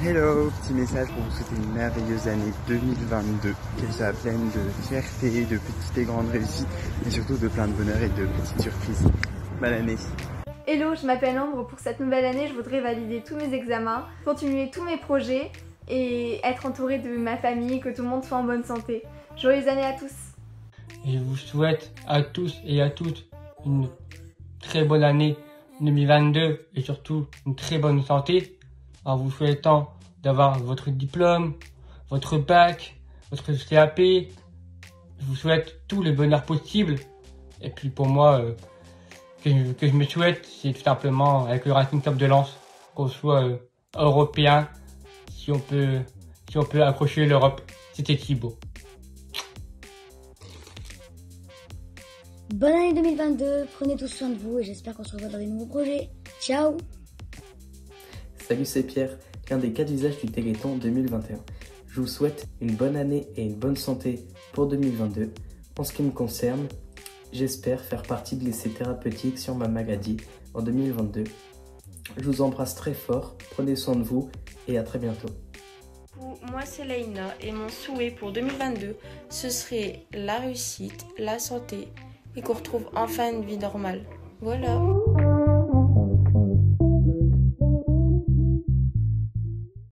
Hello, petit message pour vous souhaiter une merveilleuse année 2022, qu'elle soit pleine de fierté, de petites et grandes réussites, et surtout de plein de bonheur et de petites surprises. Bonne année Hello, je m'appelle Ambre. Pour cette nouvelle année, je voudrais valider tous mes examens, continuer tous mes projets et être entourée de ma famille, que tout le monde soit en bonne santé. Joyeuses années à tous Je vous souhaite à tous et à toutes une très bonne année 2022 et surtout une très bonne santé en vous souhaitant d'avoir votre diplôme, votre bac, votre CAP. Je vous souhaite tout le bonheur possible. Et puis pour moi, euh, que, je, me souhaite, c'est tout simplement avec le Racing Club de Lens, qu'on soit euh, européen, si on peut, si on peut accrocher l'Europe. C'était Thibaut. Bonne année 2022, prenez tous soin de vous et j'espère qu'on se revoit dans des nouveaux projets. Ciao Salut, c'est Pierre, l'un des quatre visages du Téléthon 2021. Je vous souhaite une bonne année et une bonne santé pour 2022. En ce qui me concerne, j'espère faire partie de l'essai thérapeutique sur ma maladie en 2022. Je vous embrasse très fort, prenez soin de vous et à très bientôt. Moi c'est Leïna et mon souhait pour 2022 ce serait la réussite, la santé et qu'on retrouve enfin une vie normale. Voilà.